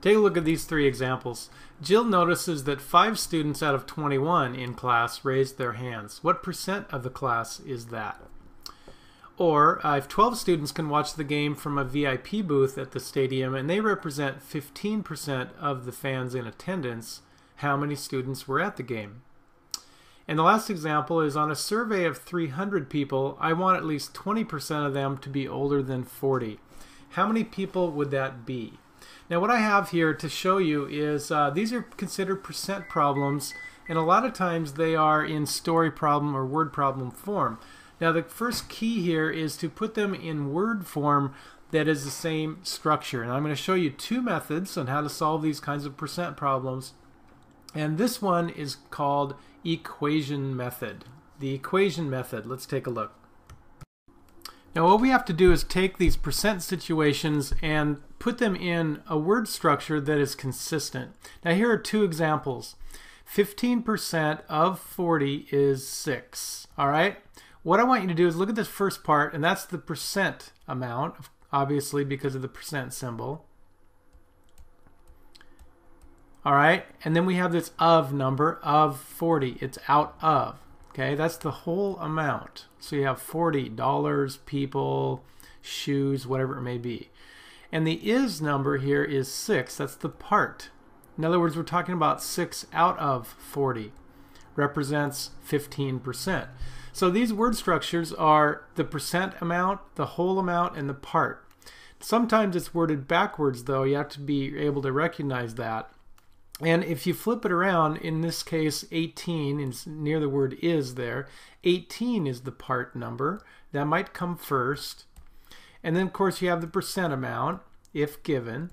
Take a look at these three examples. Jill notices that five students out of 21 in class raised their hands. What percent of the class is that? Or uh, if 12 students can watch the game from a VIP booth at the stadium and they represent 15% of the fans in attendance, how many students were at the game? And the last example is on a survey of 300 people, I want at least 20% of them to be older than 40. How many people would that be? Now what I have here to show you is uh, these are considered percent problems and a lot of times they are in story problem or word problem form. Now the first key here is to put them in word form that is the same structure. And I'm going to show you two methods on how to solve these kinds of percent problems. And this one is called equation method. The equation method. Let's take a look. Now what we have to do is take these percent situations and put them in a word structure that is consistent. Now here are two examples. 15% of 40 is 6. All right? What I want you to do is look at this first part, and that's the percent amount, obviously because of the percent symbol. All right? And then we have this of number of 40. It's out of. Okay, that's the whole amount. So you have $40, people, shoes, whatever it may be. And the is number here is 6. That's the part. In other words, we're talking about 6 out of 40. Represents 15%. So these word structures are the percent amount, the whole amount, and the part. Sometimes it's worded backwards, though. You have to be able to recognize that. And if you flip it around, in this case 18, is near the word is there, 18 is the part number. That might come first. And then of course you have the percent amount, if given.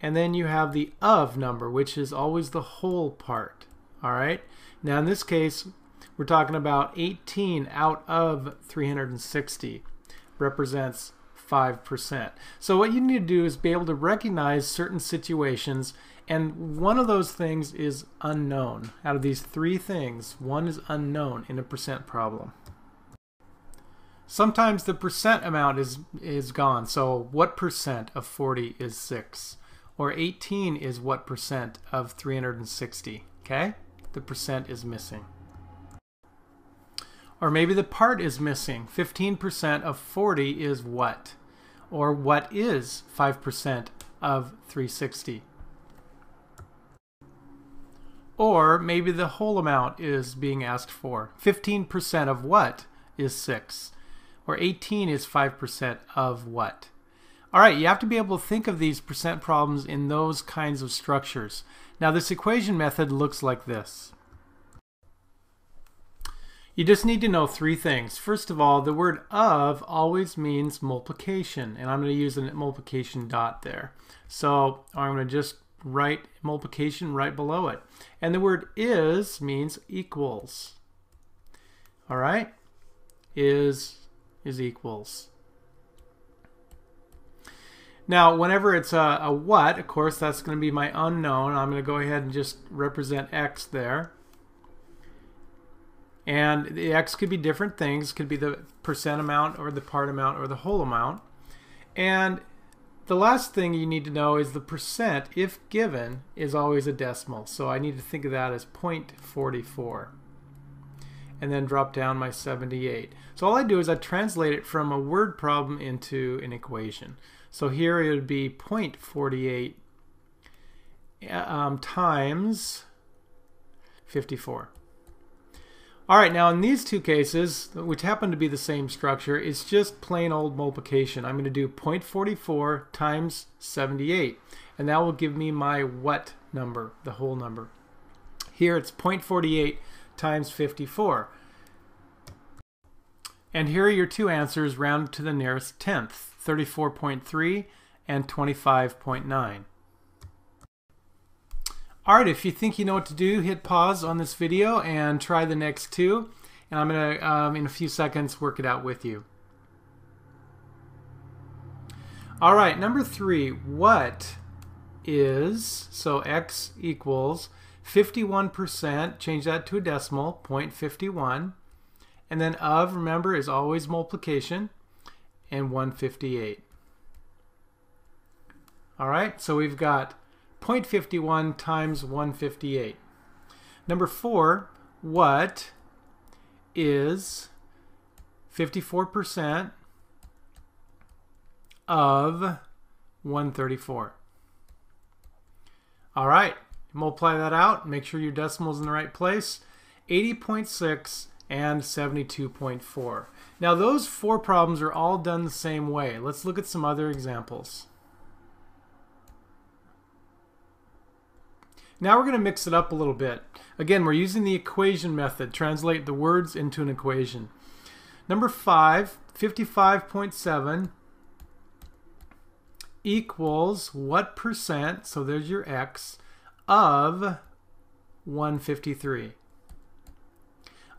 And then you have the of number, which is always the whole part. All right. Now in this case, we're talking about 18 out of 360 represents 5%. So what you need to do is be able to recognize certain situations and one of those things is unknown. Out of these three things, one is unknown in a percent problem. Sometimes the percent amount is, is gone. So what percent of 40 is 6? Or 18 is what percent of 360? Okay? The percent is missing. Or maybe the part is missing. 15% of 40 is what? Or what is 5% of 360? Or maybe the whole amount is being asked for. 15% of what is 6? Or 18 is 5% of what? All right, you have to be able to think of these percent problems in those kinds of structures. Now this equation method looks like this. You just need to know three things. First of all, the word of always means multiplication, and I'm going to use a multiplication dot there. So I'm going to just write multiplication right below it. And the word is means equals. All right? Is is equals. Now, whenever it's a, a what, of course, that's going to be my unknown. I'm going to go ahead and just represent x there. And the x could be different things. Could be the percent amount or the part amount or the whole amount. And the last thing you need to know is the percent, if given, is always a decimal. So I need to think of that as 0.44. And then drop down my 78. So all I do is I translate it from a word problem into an equation. So here it would be 0.48 um, times 54. All right, now in these two cases, which happen to be the same structure, it's just plain old multiplication. I'm going to do 0.44 times 78, and that will give me my what number, the whole number. Here it's 0.48 times 54. And here are your two answers rounded to the nearest tenth, 34.3 and 25.9. Alright, if you think you know what to do, hit pause on this video and try the next two. And I'm going to, um, in a few seconds, work it out with you. Alright, number three. What is, so x equals 51%, change that to a decimal, 0.51. And then of, remember, is always multiplication, and 158. All right, so we've got 0.51 times 158. Number four, what is 54% of 134? All right, multiply that out, make sure your decimal is in the right place. 80.6 and 72.4. Now those four problems are all done the same way. Let's look at some other examples. Now we're going to mix it up a little bit. Again, we're using the equation method, translate the words into an equation. Number 5, 55.7 equals what percent, so there's your x, of 153.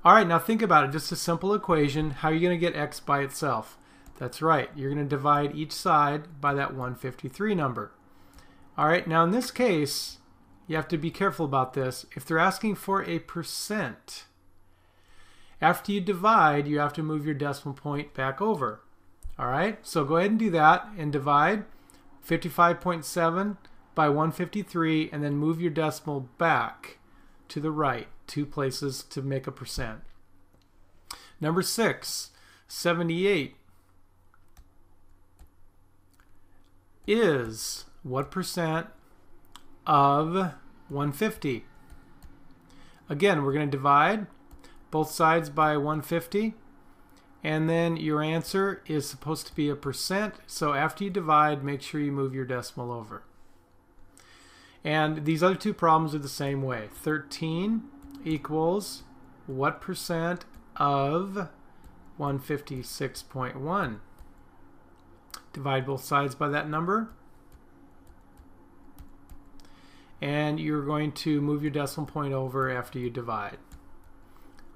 All right, now think about it. Just a simple equation. How are you going to get x by itself? That's right. You're going to divide each side by that 153 number. All right, now in this case, you have to be careful about this. If they're asking for a percent, after you divide, you have to move your decimal point back over. All right, so go ahead and do that and divide 55.7 by 153 and then move your decimal back to the right two places to make a percent. Number six, 78 is what percent of 150? Again, we're going to divide both sides by 150 and then your answer is supposed to be a percent so after you divide make sure you move your decimal over and these other two problems are the same way 13 equals what percent of 156.1? Divide both sides by that number. And you're going to move your decimal point over after you divide.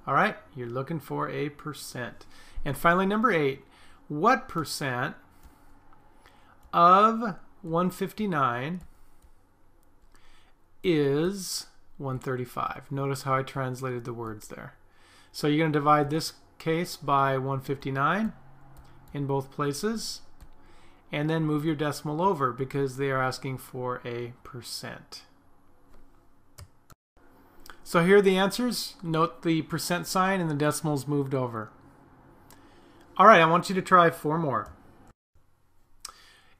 All right, you're looking for a percent. And finally, number eight, what percent of 159 is 135. Notice how I translated the words there. So you're going to divide this case by 159 in both places and then move your decimal over because they are asking for a percent. So here are the answers. Note the percent sign and the decimals moved over. Alright, I want you to try four more.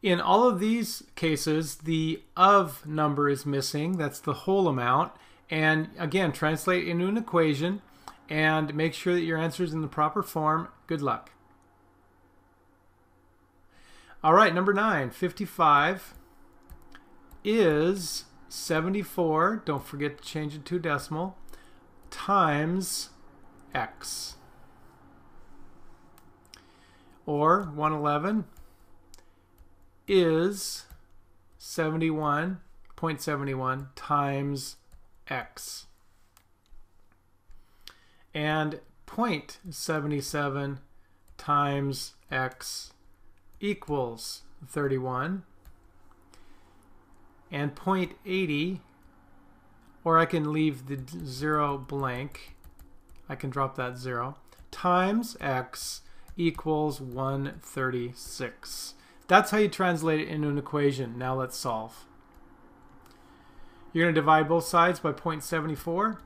In all of these cases, the of number is missing. That's the whole amount. And again, translate into an equation and make sure that your answer is in the proper form. Good luck. All right, number nine, 55 is 74, don't forget to change it to decimal, times x. Or 111 is 71.71 times x. And 0.77 times x equals 31. And 0.80, or I can leave the zero blank, I can drop that zero, times x equals 136. That's how you translate it into an equation. Now let's solve. You're going to divide both sides by 0.74.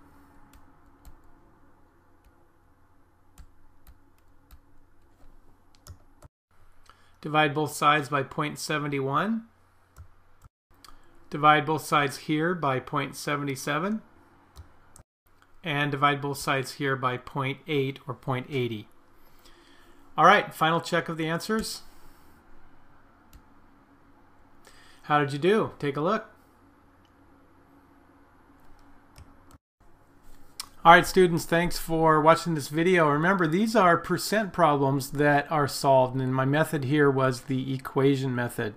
Divide both sides by 0.71. Divide both sides here by 0.77. And divide both sides here by 0.8 or 0.80. All right, final check of the answers. How did you do? Take a look. Alright students, thanks for watching this video. Remember, these are percent problems that are solved, and my method here was the equation method.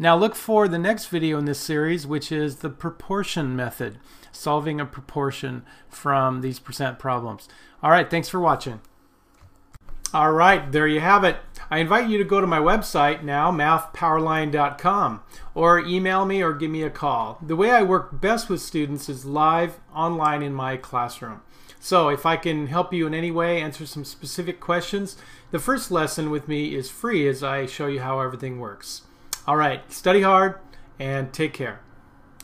Now look for the next video in this series, which is the proportion method, solving a proportion from these percent problems. All right, thanks for watching. All right, there you have it. I invite you to go to my website now, mathpowerline.com, or email me or give me a call. The way I work best with students is live online in my classroom. So if I can help you in any way, answer some specific questions, the first lesson with me is free as I show you how everything works. All right, study hard and take care.